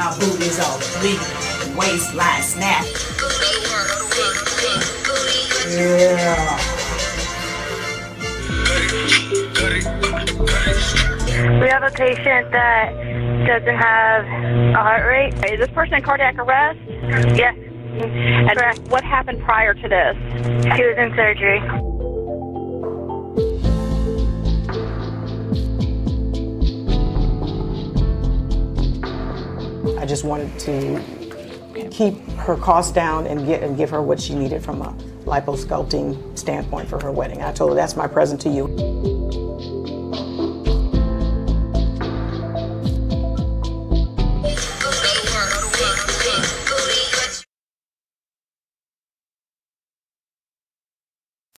is all bleeding, waistline snap. Yeah. We have a patient that doesn't have a heart rate. Is this person in cardiac arrest? Yes, And Correct. what happened prior to this? she was in surgery. I just wanted to keep her costs down and get and give her what she needed from a liposculpting standpoint for her wedding. I told her that's my present to you.